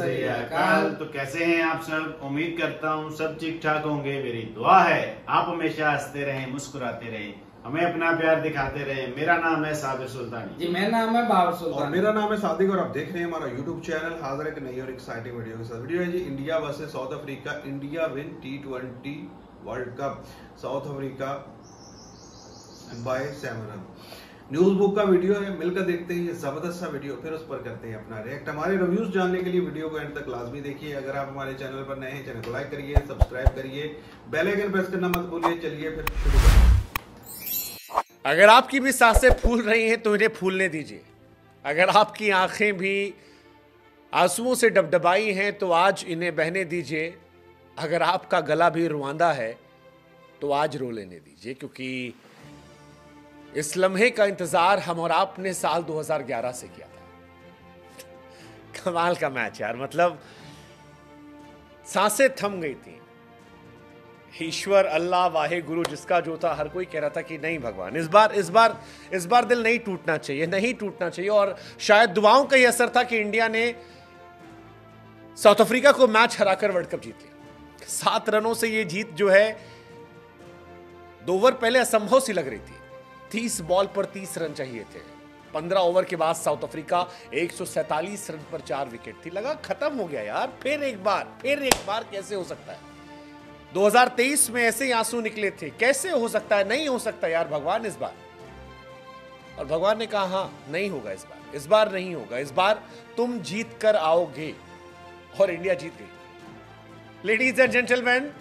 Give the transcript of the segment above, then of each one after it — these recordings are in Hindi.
अकाल। तो कैसे हैं आप सब? उम्मीद करता हूँ सब ठीक ठाक होंगे। मेरी दुआ है आप हमेशा हँसते रहें मुस्कुराते रहें हमें अपना प्यार दिखाते रहें। मेरा नाम है साबिर सुल्तानी। जी मेरा नाम है बाबर और सुल्तान। मेरा नाम है सादिक और आप देख रहे हैं हमारा YouTube चैनल। हाजिर एक नई और एक्साइटिंग वीडियो के साथ। वीडियो है जी India versus South Africa India win T twenty world cup South Africa by seven run news book का वीडियो है, मिलकर देखते हैं, ये ज़बरदस्त सा वीडियो, फिर उस पर करते हैं अपना रिएक्ट हमारे रिव्यूज़ जानने के लिए वीडियो को एंड तक लाजमी देखिए। अगर आप हमारे चैनल पर नए हैं, चैनल को लाइक करिए सब्सक्राइब करिए। बेल आइकन प्रेस करना मत भूलिए, चलिए फिर शुरू करते हैं। अगर आपकी भी साँसें फूल रही हैं तो इन्हें फूलने दीजिए। अगर आपकी आँखें भी आंसुओं से डबडबाई हैं तो आज इन्हें बहने दीजिए। अगर आपका गला भी रुआंदा है तो आज रो लेने दीजिए, क्योंकि इस लम्हे का इंतज़ार हम और आपने साल 2011 से किया था। कमाल का मैच यार मतलब साँसें थम गई थी। ईश्वर, अल्लाह, वाहे गुरु, जिसका जो था, हर कोई कह रहा था कि नहीं भगवान, इस बार इस बार इस बार दिल नहीं टूटना चाहिए, नहीं टूटना चाहिए, और शायद दुआओं का ही असर था कि इंडिया ने साउथ अफ्रीका को मैच हराकर वर्ल्ड कप जीत लिया। सात रनों से ये जीत जो है, दो ओवर पहले असंभव सी लग रही थी। तीस बॉल पर तीस रन चाहिए थे। पंद्रह ओवर के बाद साउथ अफ्रीका एक रन पर चार विकेट थी। लगा, खत्म हो गया यार। फिर एक बार, फिर एक बार कैसे हो सकता है? 2023 में ऐसे आँसू निकले थे। कैसे हो सकता है? नहीं हो सकता यार भगवान इस बार। और भगवान ने कहा हाँ नहीं होगा इस बार। इस बार नहीं होगा। इस बार तुम जीत कर आओगे और इंडिया जीत गई। Ladies and gentleman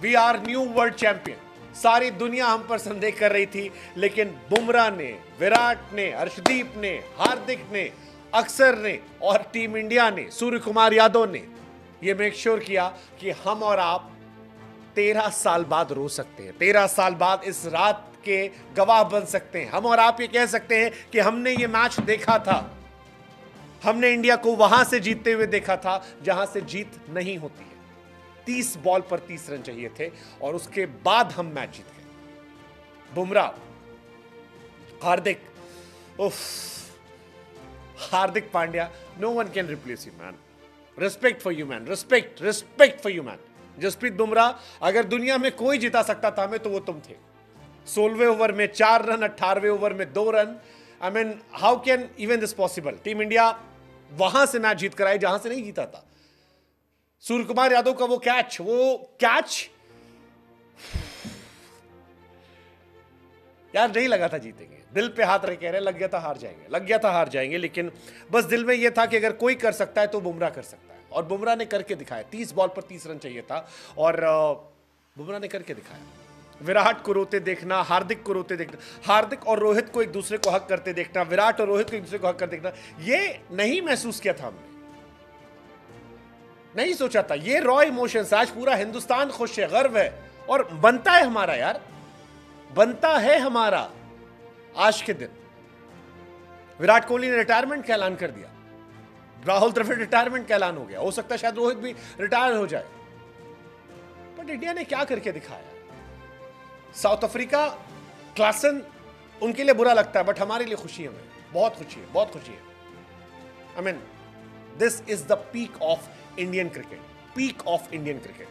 we are new world champion सारी दुनिया हम पर संदेह कर रही थी, लेकिन बुमराह ने, विराट ने हर्षदीप ने, हार्दिक ने, अक्सर ने और टीम इंडिया ने सूर्य कुमार यादव ने यह मेक श्योर किया कि हम और आप तेरह साल बाद रो सकते हैं। तेरह साल बाद इस रात के गवाह बन सकते हैं। हम और आप ये कह सकते हैं कि हमने ये मैच देखा था। हमने इंडिया को वहाँ से जीतते हुए देखा था, जहाँ से जीत नहीं होती है। तीस बॉल पर तीस रन चाहिए थे और उसके बाद हम मैच जीत गए। बुमराह, हार्दिक, उफ, Hardik Pandya no one can replace you man respect for you man respect respect for you man Jasprit Bumrah, अगर दुनिया में कोई जिता सकता था हमें तो वो तुम थे। सोलहवें ओवर में चार रन अट्ठारहवें ओवर में दो run. I mean how can even this possible team India वहाँ से मैच जीत कर आई जहाँ से नहीं जीता था। सूर्य कुमार यादव का वो कैच वो कैच यार, नहीं लगा था जीतेंगे। दिल पे हाथ रख कह रहे लग गया था हार जाएँगे। लग गया था हार जाएँगे, लेकिन बस दिल में यह था कि अगर कोई कर सकता है तो बुमराह कर सकता है। और बुमराह ने करके दिखाया, तीस बॉल पर तीस रन चाहिए था। और बुमराह ने करके दिखाया। विराट को रोते देखना, हार्दिक को रोते देखना, हार्दिक और रोहित को एक दूसरे को हक करते देखना, विराट और रोहित को एक दूसरे को हक कर देखना, ये नहीं महसूस किया था हमने। नहीं सोचा था ये रॉ इमोशंस आज पूरा हिंदुस्तान खुश है, गर्व है। और बनता है हमारा यार। बनता है हमारा आज के दिन। विराट कोहली ने रिटायरमेंट का ऐलान कर दिया। राहुल द्रविड़ रिटायरमेंट का ऐलान हो गया। हो सकता है शायद रोहित भी रिटायर हो जाए। बट इंडिया ने क्या करके दिखाया? साउथ अफ्रीका क्लासन उनके लिए बुरा लगता है बट हमारे लिए खुशी है। बहुत खुशी है, बहुत खुशी है। I mean this is the peak of Indian cricket peak of Indian cricket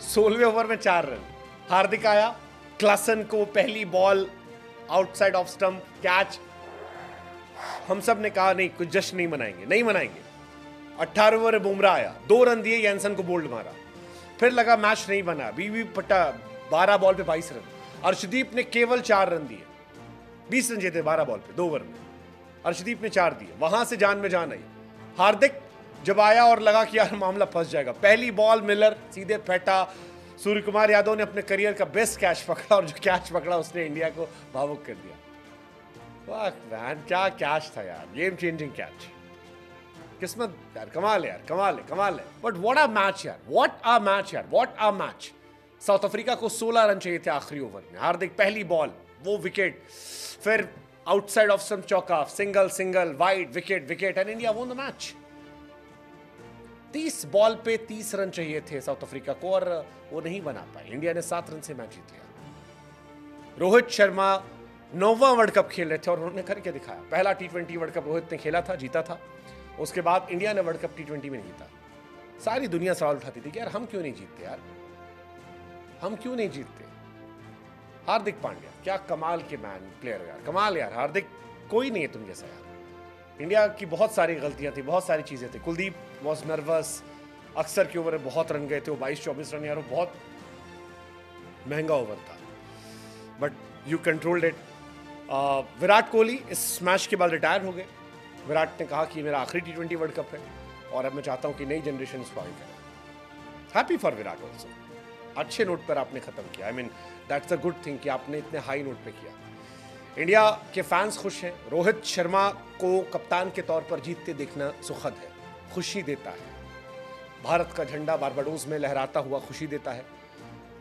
सोलहवें ओवर में चार रन। हार्दिक आया। क्लासन को पहली ball outside off stump catch हम सबने कहा, नहीं, कुछ जश्न नहीं मनाएँगे। नहीं मनाएँगे। अट्ठारह ओवर में बुमराह आया। दो रन दिए यंसन को बोल्ड मारा। फिर लगा, मैच नहीं बना। बीवी पट्टा बारह बॉल पे बाईस रन। अर्शदीप ने केवल चार रन दिए। बीस रन जीते बारह बॉल पे, दो ओवर में। अर्शदीप ने चार दिए। वहाँ से जान में जान आई हार्दिक जब आया और लगा कि यार मामला फंस जाएगा। पहली बॉल मिलर सीधे फेंटा। सूर्य कुमार यादव ने अपने करियर का बेस्ट कैच पकड़ा और जो कैच पकड़ा उसने इंडिया को भावुक कर दिया। वाह क्या कैच था यार। गेम चेंजिंग कैच किस्मत, यार, कमाल है यार, कमाल है कमाल है। बट व्हाट आ मैच यार व्हाट आ मैच यार what a match South Africa को 16 रन चाहिए थे आखिरी ओवर में। हार्दिक पहली बॉल वो विकेट फिर outside of some chalk off, single, single, wide, wicket, wicket, and India won the match. तीस बॉल पे तीस रन चाहिए थे साउथ अफ्रीका को और वो नहीं बना पाए। इंडिया ने सात रन से मैच जीत लिया। रोहित शर्मा नौवा वर्ल्ड कप खेल रहे थे और उन्होंने करके दिखाया। पहला T twenty world cup Rohit ने खेला था जीता था। उसके बाद इंडिया ने वर्ल्ड कप टी ट्वेंटी में नहीं जीता। सारी दुनिया सवाल उठाती थी कि यार हम क्यों नहीं जीतते यार? हम क्यों नहीं जीतते? हार्दिक पांड्या। क्या कमाल के मैन प्लेयर यार। कमाल यार, हार्दिक, कोई नहीं है तुम जैसा यार। इंडिया की बहुत सारी गलतियाँ थी, बहुत सारी चीज़ें थी। कुलदीप वॉज़ नर्वस अक्सर के ओवर बहुत रन गए थे, वो बाईस चौबीस रन यार, वो बहुत महँगा ओवर था। But you controlled it Virat Kohli इस मैच के बाद रिटायर हो गए। विराट ने कहा कि मेरा आखिरी टी ट्वेंटी वर्ल्ड कप है, और अब मैं चाहता हूँ कि नई जनरेशन इसको आगे करे हैप्पी फॉर विराट ऑल्सो अच्छे नोट पर आपने खत्म किया। I mean that's a good thing कि आपने इतने हाई नोट पे किया। इंडिया के फैंस खुश हैं। रोहित शर्मा को कप्तान के तौर पर जीतते देखना सुखद है। खुशी देता है। भारत का झंडा बारबाडोज में लहराता हुआ खुशी देता है।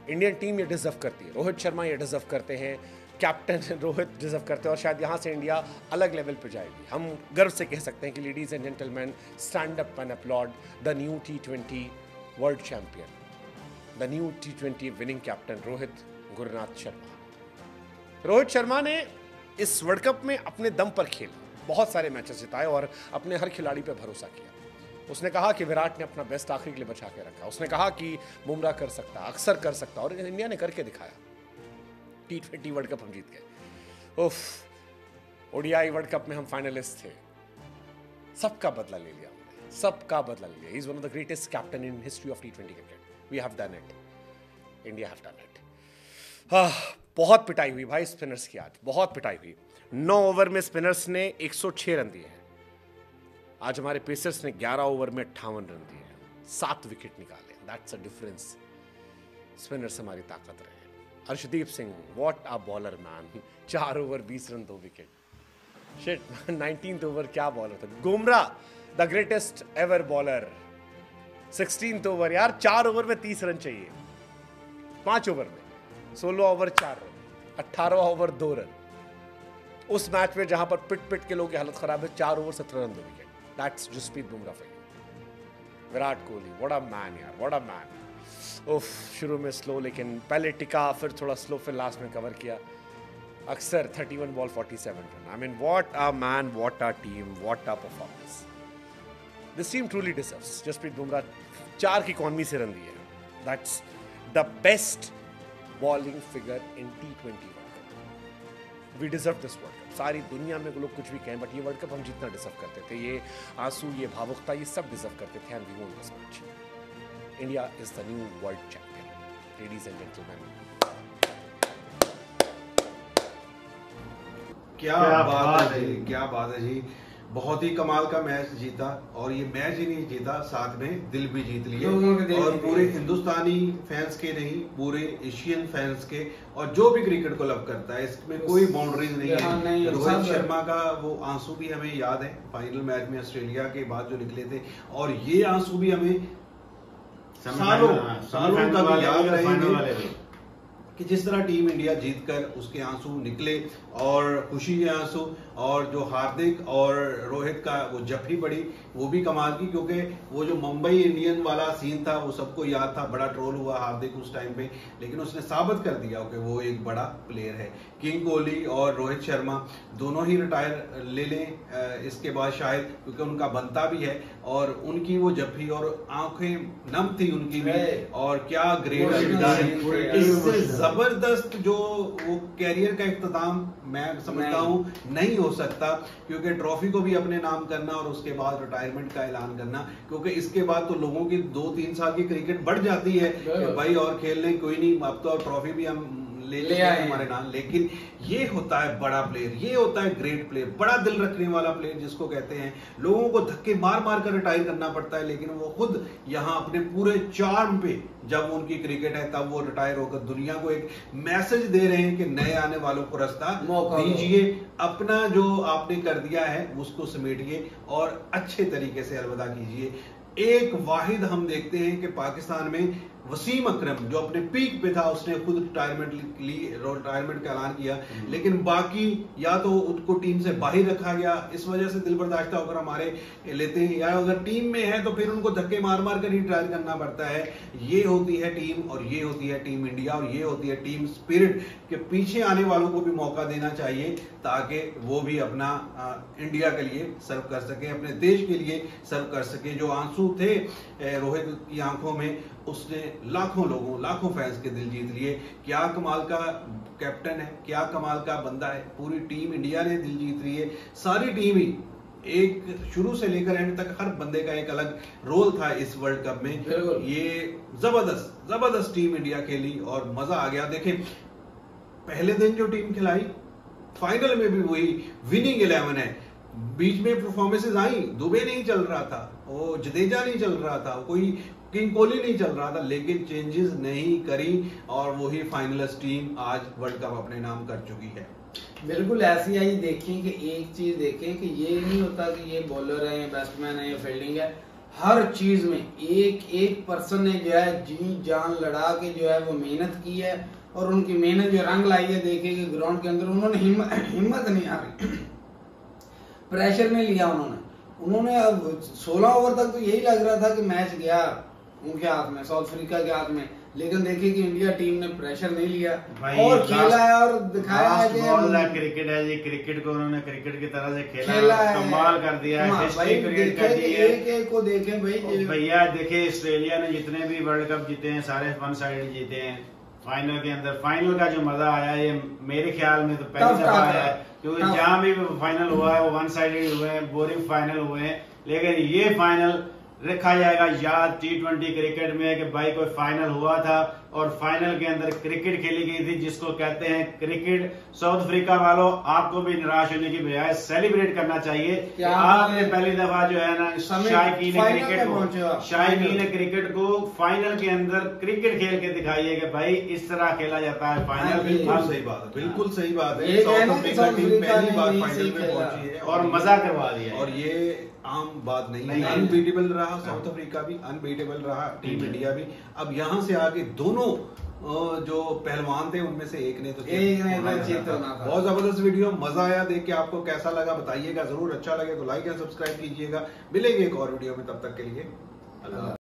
इंडियन टीम ये डिजर्व करती है। रोहित शर्मा ये डिजर्व करते हैं। कैप्टन रोहित डिजर्व करते हैं। और शायद यहाँ से इंडिया अलग लेवल पर जाएगी। हम गर्व से कह सकते हैं कि ladies and gentleman stand up and applaud the new T twenty world champion the new T twenty winning captain Rohit Gurunath Sharma Rohit Sharma ने इस वर्ल्ड कप में अपने दम पर खेला, बहुत सारे मैचेस जिताए और अपने हर खिलाड़ी पर भरोसा किया। उसने कहा कि विराट ने अपना बेस्ट आखिरी के लिए बचा के रखा। उसने कहा कि बुमराह कर सकता, अक्सर कर सकता और इंडिया ने करके दिखाया। टी ट्वेंटी वर्ल्ड कप हम जीत गए। उफ ओडियाई वर्ल्ड कप में हम फाइनलिस्ट थे। सबका बदला ले लिया सबका बदला ले लिया। Is one of the greatest captain in history of T twenty cricket we have done it India have done it बहुत पिटाई हुई भाई स्पिनर्स की आज। बहुत पिटाई हुई। नौ ओवर में स्पिनर्स ने 106 रन दिए हैं। आज हमारे पेसर्स ने 11 ओवर में अट्ठावन रन दिए हैं। सात विकेट निकाले दैट्स अ डिफरेंस स्पिनर्स हमारी ताकत रहे Harshdeep Singh what a bowler man चार ओवर बीस रन, दो विकेट शिट नाइनटीन ओवर क्या बॉलर था। Bumrah the greatest ever bowler sixteen over यार चार ओवर में तीस रन चाहिए। पाँच ओवर में। सोलह ओवर चार रन। अट्ठारह ओवर दो रन। उस मैच में जहाँ पर पिट पिट के लोगों की हालत खराब है, चार ओवर सत्रह रन दो wicket that's Jasprit Bumrah Virat Kohli a man यार अ मैन उफ, शुरू में स्लो लेकिन पहले टिका, फिर थोड़ा स्लो फिर लास्ट में कवर किया। अक्सर 31 ball 47 run I mean what a man what a team what a performance this team truly deserves Jasprit Bumrah चार की कॉनमी से रन दिए that's the best bowling figure in T twenty we deserve this world cup सारी दुनिया में लोग कुछ भी कहें बट ये वर्ल्ड कप हम जितना डिजर्व करते थे. ये आँसू ये भावुकता ये सब डिजर्व करते थे and we won this match India is the new world champion ladies and gentleman क्या, क्या बात है। क्या बात है जी. बहुत ही कमाल का मैच जीता और ये मैच ही नहीं जीता साथ में दिल भी जीत लिए। और पूरे हिंदुस्तानी फैंस के नहीं पूरे एशियन फैंस के और जो भी क्रिकेट को लव करता है इसमें कोई बाउंड्रीज नहीं है। रोहित शर्मा का वो आँसू भी हमें याद है फाइनल मैच में ऑस्ट्रेलिया के बाद जो निकले थे। और ये आँसू भी हमें सालों सालों तक याद रहेंगे। कि जिस तरह टीम इंडिया जीतकर उसके आँसू निकले और खुशी के आँसू और जो हार्दिक और रोहित का वो जफी बड़ी वो भी कमाल की, क्योंकि वो जो मुंबई इंडियन वाला सीन था, वो सबको याद था, बड़ा ट्रोल हुआ हार्दिक उस टाइम पे, लेकिन उसने साबित कर दिया कि वो एक बड़ा प्लेयर है। किंग कोहली और रोहित शर्मा दोनों ही रिटायर ले लें इसके बाद शायद, क्योंकि उनका बनता भी है और उनकी वो जफी और आँखें नम थी उनकी भी और क्या ग्रेट इससे ज़बरदस्त जो वो कैरियर का इख्ताम मैं समझता हूँ नहीं हो सकता क्योंकि ट्रॉफी को भी अपने नाम करना और उसके बाद रिटायरमेंट का ऐलान करना क्योंकि इसके बाद तो लोगों की दो तीन साल की क्रिकेट बढ़ जाती है भाई और खेलने कोई नहीं अब तो ट्रॉफी भी हम ले ले आए हमारे नाम। लेकिन ये होता है बड़ा प्लेयर ये होता है ग्रेट प्लेयर बड़ा दिल रखने वाला प्लेयर जिसको कहते हैं। लोगों को धक्के मार मार कर रिटायर करना पड़ता है लेकिन वो खुद यहाँ अपने पूरे चार्म पे जब उनकी क्रिकेट है तब वो रिटायर होकर दुनिया को एक मैसेज दे रहे हैं कि नए आने वालों को रास्ता दीजिए। अपना जो आपने कर दिया है उसको समेटिए और अच्छे तरीके से अलविदा कीजिए। एक वाहिद हम देखते हैं कि पाकिस्तान में वसीम अकरम जो अपने पीक पे था उसने खुद रिटायरमेंट ली रिटायरमेंट का ऐलान किया। लेकिन बाकी या तो उनको टीम से बाहर रखा गया इस वजह से दिल बर्दाश्त होकर हमारे लेते हैं। या अगर टीम में है तो फिर उनको धक्के मार मार कर ही ट्रायल करना पड़ता है। ये होती है टीम और ये होती है टीम इंडिया और ये होती है टीम स्पिरिट के पीछे आने वालों को भी मौका देना चाहिए। ताकि वो भी अपना इंडिया के लिए सर्व कर सके अपने देश के लिए सर्व कर सके। जो आँसू थे रोहित की आँखों में उसने लाखों लोगों लाखों फैंस के दिल जीत लिए। क्या कमाल का कैप्टन है क्या कमाल का बंदा है। पूरी टीम इंडिया ने दिल जीत रही है। सारी टीम ही एक शुरू से लेकर एंड तक हर बंदे का एक अलग रोल था इस वर्ल्ड कप में। ये ज़बरदस्त ज़बरदस्त टीम इंडिया खेली और मज़ा आ गया। देखें पहले दिन जो टीम खिलाई फाइनल में भी वही विनिंग इलेवन है। बीच में परफॉर्मेंसेज आई दुबे नहीं चल रहा था, वो जडेजा नहीं चल रहा था, कोई किंग कोहली नहीं चल रहा था, लेकिन चेंजेस नहीं करी और वही फाइनलिस्ट टीम आज वर्ल्ड कप अपने नाम कर चुकी है। बिल्कुल ऐसी आई देखें कि एक चीज़ देखें कि ये नहीं होता कि ये बॉलर है बैट्समैन है, या फील्डिंग है। हर चीज़ में एक एक पर्सन ने जो है जी जान लड़ा के जो है वो मेहनत की है और उनकी मेहनत जो रंग लाई है, देखे कि ग्राउंड के अंदर उन्होंने हिम्मत हिम्मत नहीं हारी। प्रेशर नहीं लिया उन्होंने। उन्होंने अब सोलह ओवर तक तो यही लग रहा था कि मैच गया उनके हाथ में साउथ अफ्रीका के हाथ में। लेकिन देखिए कि इंडिया टीम ने प्रेशर नहीं लिया। और खेला है और दिखाया है कि बॉल है क्रिकेट है जी क्रिकेट को उन्होंने क्रिकेट की तरह से खेला, खेला है। कमाल कर दिया है हिस्ट्री क्रिएट कर दी है एक एक को देखें भाई भैया देखे ऑस्ट्रेलिया ने जितने भी वर्ल्ड कप जीते हैं सारे वन साइड जीते हैं। फाइनल के अंदर फाइनल का जो मज़ा आया ये मेरे ख्याल में तो पहली दफ़ा आया है क्योंकि जहाँ भी फाइनल हुआ है वो वन साइडेड हुए हैं बोरिंग फाइनल हुए हैं। लेकिन ये फाइनल रखा जाएगा। याद टी ट्वेंटी क्रिकेट में कि भाई कोई फाइनल हुआ था और फाइनल के अंदर क्रिकेट खेली गई थी जिसको कहते हैं क्रिकेट साउथ अफ्रीका वालों आपको भी निराश होने की बजाय सेलिब्रेट करना चाहिए आपने पहली दफ़ा जो है ना शायकी ने क्रिकेट को शायकी ने क्रिकेट को फाइनल के अंदर क्रिकेट खेल के दिखाई है कि भाई इस तरह खेला जाता है फाइनल हाँ, बिल्कुल सही बात है बिल्कुल सही बात है। साउथ अफ्रीका टीम पहली बार फाइनल में पहुँची है। और मज़ा करवा दिया और ये आम बात नहीं है। अनबीटेबल रहा साउथ अफ्रीका भी अनबीटेबल रहा टीम इंडिया भी। अब यहाँ से आगे दोनों जो पहलवान थे उनमें से एक ने तो एक ने तो बहुत ज़बरदस्त वीडियो मज़ा आया देख के आपको कैसा लगा बताइएगा ज़रूर। अच्छा लगे तो लाइक एंड सब्सक्राइब कीजिएगा। मिलेंगे एक और वीडियो में तब तक के लिए। अल्लाह